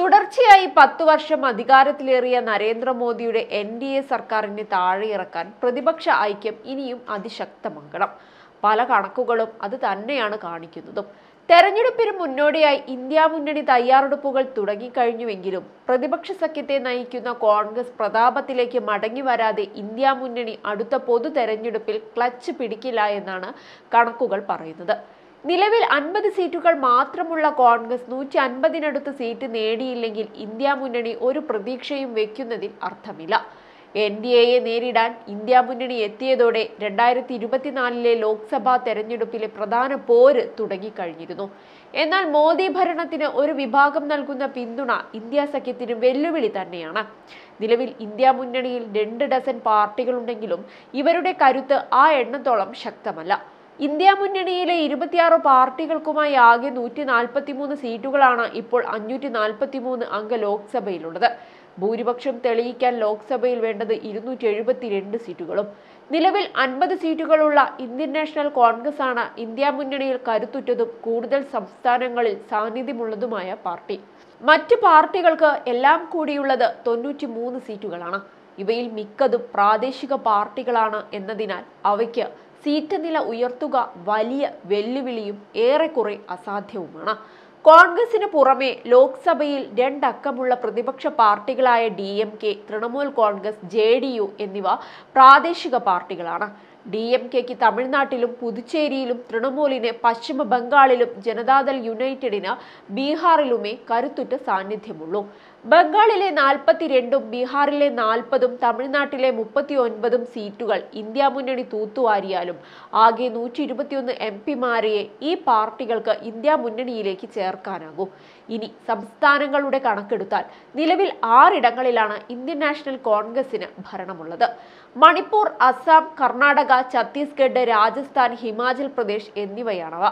തുടർച്ചയായി പത്തു വർഷം അധികാരത്തിലേറിയ നരേന്ദ്രമോദിയുടെ എൻ ഡി എ സർക്കാരിനെ താഴെയിറക്കാൻ പ്രതിപക്ഷ ഐക്യം ഇനിയും അതിശക്തമാകണം പല കണക്കുകളും അത് തന്നെയാണ് കാണിക്കുന്നതും. തെരഞ്ഞെടുപ്പിന് മുന്നോടിയായി ഇന്ത്യ മുന്നണി തയ്യാറെടുപ്പുകൾ തുടങ്ങിക്കഴിഞ്ഞുവെങ്കിലും പ്രതിപക്ഷ സഖ്യത്തെ നയിക്കുന്ന കോൺഗ്രസ് പ്രതാപത്തിലേക്ക് മടങ്ങി വരാതെ ഇന്ത്യ മുന്നണി അടുത്ത പൊതു തെരഞ്ഞെടുപ്പിൽ ക്ലച്ച് പിടിക്കില്ല എന്നാണ് കണക്കുകൾ പറയുന്നത്. നിലവിൽ അൻപത് സീറ്റുകൾ മാത്രമുള്ള കോൺഗ്രസ് നൂറ്റി അൻപതിനടുത്ത് സീറ്റ് നേടിയില്ലെങ്കിൽ ഇന്ത്യ മുന്നണി ഒരു പ്രതീക്ഷയും വെക്കുന്നതിൽ അർത്ഥമില്ല. എൻ ഡി എയെ നേരിടാൻ ഇന്ത്യ മുന്നണി എത്തിയതോടെ രണ്ടായിരത്തി ഇരുപത്തിനാലിലെ ലോക്സഭാ തെരഞ്ഞെടുപ്പിലെ പ്രധാന പോര് തുടങ്ങിക്കഴിഞ്ഞിരുന്നു. എന്നാൽ മോദി ഭരണത്തിന് ഒരു വിഭാഗം നൽകുന്ന പിന്തുണ ഇന്ത്യ സഖ്യത്തിന് വെല്ലുവിളി തന്നെയാണ്. നിലവിൽ ഇന്ത്യ മുന്നണിയിൽ രണ്ട് ഡസൻ പാർട്ടികളുണ്ടെങ്കിലും ഇവരുടെ കരുത്ത് ആ എണ്ണത്തോളം ശക്തമല്ല. ഇന്ത്യ മുന്നണിയിലെ ഇരുപത്തിയാറ് പാർട്ടികൾക്കുമായി ആകെ നൂറ്റി നാൽപ്പത്തി മൂന്ന് സീറ്റുകളാണ് ഇപ്പോൾ അഞ്ഞൂറ്റി നാൽപ്പത്തി മൂന്ന് അംഗ ലോക്സഭയിലുള്ളത്. ഭൂരിപക്ഷം തെളിയിക്കാൻ ലോക്സഭയിൽ വേണ്ടത് ഇരുന്നൂറ്റി എഴുപത്തിരണ്ട് സീറ്റുകളും. നിലവിൽ അൻപത് സീറ്റുകളുള്ള ഇന്ത്യൻ നാഷണൽ കോൺഗ്രസ് ആണ് ഇന്ത്യ മുന്നണിയിൽ കരുത്തുറ്റതും കൂടുതൽ സംസ്ഥാനങ്ങളിൽ സാന്നിധ്യമുള്ളതുമായ പാർട്ടി. മറ്റ് പാർട്ടികൾക്ക് എല്ലാം കൂടിയുള്ളത് തൊണ്ണൂറ്റി മൂന്ന് സീറ്റുകളാണ്. ഇവയിൽ മിക്കതും പ്രാദേശിക പാർട്ടികളാണ് എന്നതിനാൽ അവയ്ക്ക് സീറ്റ് നില ഉയർത്തുക വലിയ വെല്ലുവിളിയും ഏറെക്കുറെ അസാധ്യവുമാണ്. കോൺഗ്രസിന് പുറമെ ലോക്സഭയിൽ രണ്ടക്കമുള്ള പ്രതിപക്ഷ പാർട്ടികളായ D M K Trinamool Congress J D U എന്നിവ പ്രാദേശിക പാർട്ടികളാണ്. ഡി എം കെക്ക് തമിഴ്നാട്ടിലും പുതുച്ചേരിയിലും തൃണമൂലിന് പശ്ചിമ ബംഗാളിലും ജനതാദൾ യുണൈറ്റഡിന് ബീഹാറിലുമേ കരുത്തുറ്റ സാന്നിധ്യമുള്ളൂ. ബംഗാളിലെ നാൽപ്പത്തിരണ്ടും ബീഹാറിലെ നാൽപ്പതും തമിഴ്നാട്ടിലെ മുപ്പത്തി ഒൻപതും സീറ്റുകൾ ഇന്ത്യ മുന്നണി തൂത്തുവാരിയാലും. ആകെ നൂറ്റി ഇരുപത്തിയൊന്ന് എം പിമാരെയെ ഈ പാർട്ടികൾക്ക് ഇന്ത്യ മുന്നണിയിലേക്ക് ചേർക്കാനാകൂ. ഇനി സംസ്ഥാനങ്ങളുടെ കണക്കെടുത്താൽ നിലവിൽ ആറിടങ്ങളിലാണ് ഇന്ത്യൻ നാഷണൽ കോൺഗ്രസിന് ഭരണമുള്ളത്. മണിപ്പൂർ അസം കർണാടക ഛത്തീസ്ഗഡ് രാജസ്ഥാൻ ഹിമാചൽ പ്രദേശ് എന്നിവയാണവ.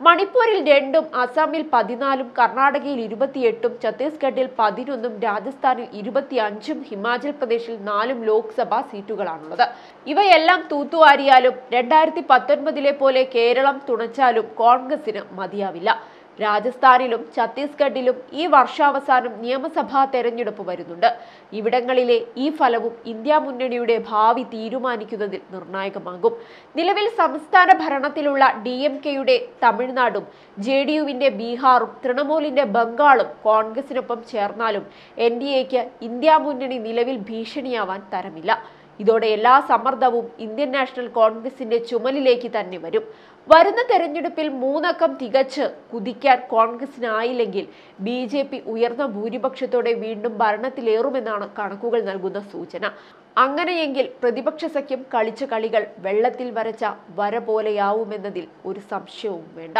മണിപ്പൂരിൽ രണ്ടും അസാമിൽ പതിനാലും കർണാടകയിൽ ഇരുപത്തിയെട്ടും ഛത്തീസ്ഗഡിൽ പതിനൊന്നും രാജസ്ഥാനിൽ ഇരുപത്തിയഞ്ചും ഹിമാചൽ പ്രദേശിൽ നാലും ലോക്സഭാ സീറ്റുകളാണുള്ളത്. ഇവയെല്ലാം തൂത്തുവാരിയാലും രണ്ടായിരത്തി പത്തൊൻപതിലെ പോലെ കേരളം തുണച്ചാലും കോൺഗ്രസിന് മതിയാവില്ല. രാജസ്ഥാനിലും ഛത്തീസ്ഗഡിലും ഈ വർഷാവസാനം നിയമസഭാ തെരഞ്ഞെടുപ്പ് വരുന്നുണ്ട്. ഇവിടങ്ങളിലെ ഈ ഫലവും ഇന്ത്യ മുന്നണിയുടെ ഭാവി തീരുമാനിക്കുന്നതിൽ നിർണായകമാകും. നിലവിൽ സംസ്ഥാന ഭരണത്തിലുള്ള ഡി എം കെയുടെ തമിഴ്നാടും ജെ ഡി യുവിന്റെ ബീഹാറും തൃണമൂലിന്റെ ബംഗാളും കോൺഗ്രസിനൊപ്പം ചേർന്നാലും എൻ ഡി എക്ക് ഇന്ത്യ മുന്നണി നിലവിൽ ഭീഷണിയാവാൻ തരമില്ല. ഇതോടെ എല്ലാ സമ്മർദ്ദവും ഇന്ത്യൻ നാഷണൽ കോൺഗ്രസിന്റെ ചുമലിലേക്ക് തന്നെ വരും. വരുന്ന തെരഞ്ഞെടുപ്പിൽ മൂന്നക്കം തികച്ച് കുതിക്കാൻ കോൺഗ്രസിനായില്ലെങ്കിൽ ബി ജെ പി ഉയർന്ന ഭൂരിപക്ഷത്തോടെ വീണ്ടും ഭരണത്തിലേറുമെന്നാണ് കണക്കുകൾ നൽകുന്ന സൂചന. അങ്ങനെയെങ്കിൽ പ്രതിപക്ഷ സഖ്യം കളിച്ച കളികൾ വെള്ളത്തിൽ വരച്ച വര പോലെയാവുമെന്നതിൽ ഒരു സംശയവും വേണ്ട.